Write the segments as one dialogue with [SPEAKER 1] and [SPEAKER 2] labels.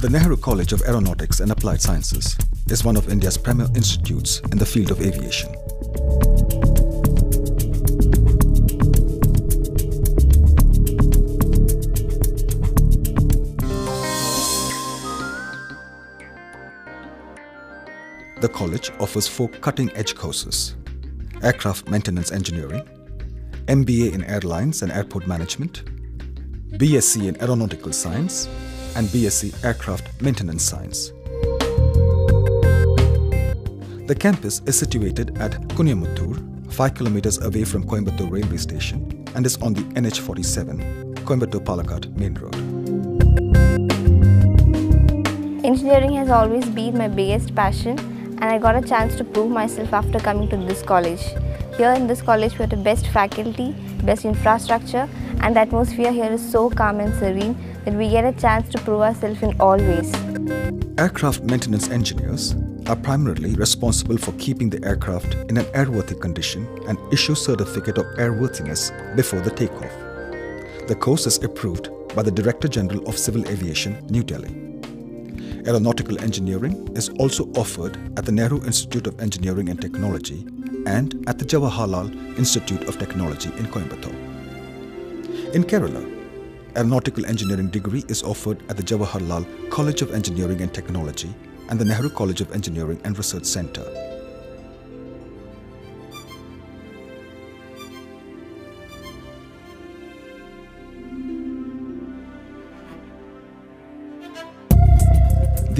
[SPEAKER 1] The Nehru College of Aeronautics and Applied Sciences is one of India's premier institutes in the field of aviation. The college offers four cutting-edge courses. Aircraft Maintenance Engineering, MBA in Airlines and Airport Management, BSc in Aeronautical Science, and BSc Aircraft Maintenance Science. The campus is situated at Kuniyamuttur, 5 kilometers away from Coimbatore railway station and is on the NH47, Coimbatore-Palakkad main road.
[SPEAKER 2] Engineering has always been my biggest passion and I got a chance to prove myself after coming to this college. Here in this college we have the best faculty, best infrastructure and the atmosphere here is so calm and serene that we get a chance to prove ourselves in all ways.
[SPEAKER 1] Aircraft maintenance engineers are primarily responsible for keeping the aircraft in an airworthy condition and issue certificate of airworthiness before the takeoff. The course is approved by the Director General of Civil Aviation, New Delhi. Aeronautical engineering is also offered at the Nehru Institute of Engineering and Technology and at the Jawaharlal Institute of Technology in Coimbatore. In Kerala, aeronautical engineering degree is offered at the Jawaharlal College of Engineering and Technology and the Nehru College of Engineering and Research Centre.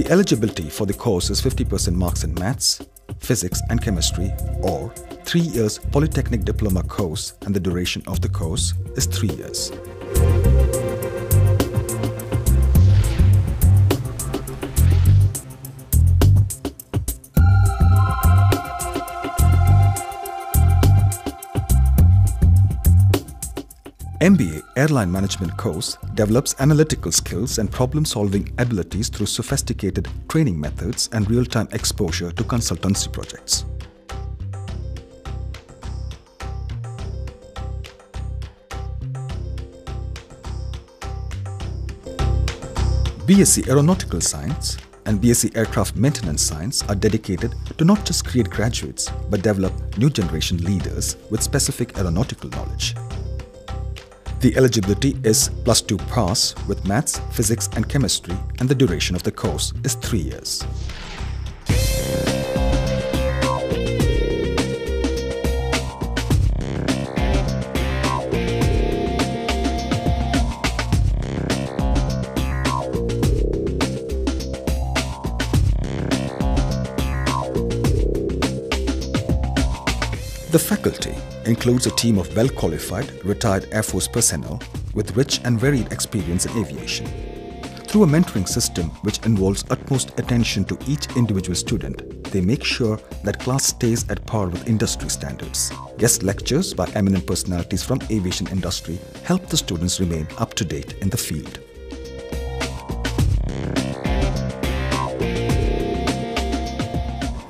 [SPEAKER 1] The eligibility for the course is 50% marks in maths, physics and chemistry or 3 years polytechnic diploma course and the duration of the course is 3 years. MBA Airline Management course develops analytical skills and problem-solving abilities through sophisticated training methods and real-time exposure to consultancy projects. BSc Aeronautical Science and BSc Aircraft Maintenance Science are dedicated to not just create graduates but develop new generation leaders with specific aeronautical knowledge. The eligibility is plus 2 pass with maths, physics and chemistry and the duration of the course is 3 years. The faculty includes a team of well-qualified retired Air Force personnel with rich and varied experience in aviation. Through a mentoring system which involves utmost attention to each individual student, they make sure that class stays at par with industry standards. Guest lectures by eminent personalities from aviation industry help the students remain up to date in the field.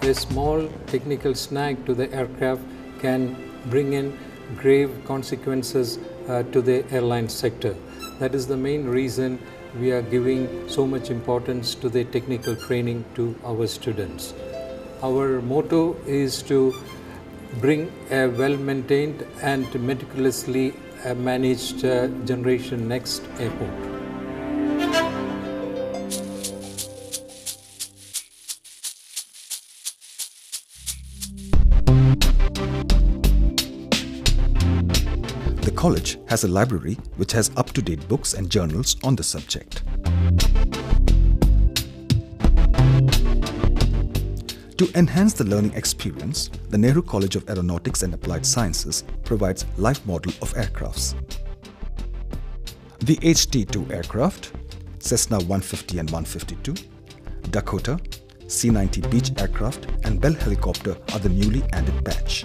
[SPEAKER 3] A small technical snag to the aircraft can bring in grave consequences uh, to the airline sector. That is the main reason we are giving so much importance to the technical training to our students. Our motto is to bring a well-maintained and meticulously uh, managed uh, Generation Next airport.
[SPEAKER 1] College has a library which has up-to-date books and journals on the subject. To enhance the learning experience, the Nehru College of Aeronautics and Applied Sciences provides life model of aircrafts. The HT-2 aircraft, Cessna 150 and 152, Dakota, C-90 Beech aircraft and Bell helicopter are the newly added batch.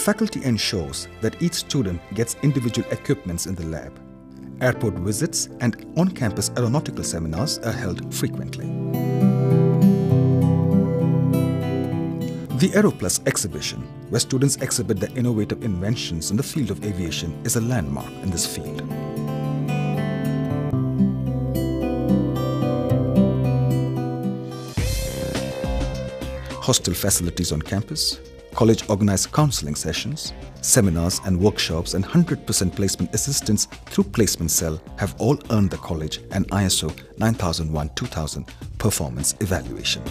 [SPEAKER 1] Faculty ensures that each student gets individual equipments in the lab. Airport visits and on-campus aeronautical seminars are held frequently. The AeroPlus exhibition, where students exhibit their innovative inventions in the field of aviation, is a landmark in this field. Hostel facilities on campus, college organized counseling sessions, seminars and workshops and 100% placement assistance through Placement Cell have all earned the college an ISO 9001-2000 performance evaluation.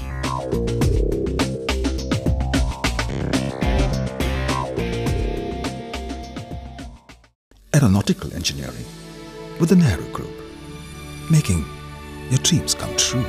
[SPEAKER 1] Aeronautical engineering with the Nehru Group, making your dreams come true.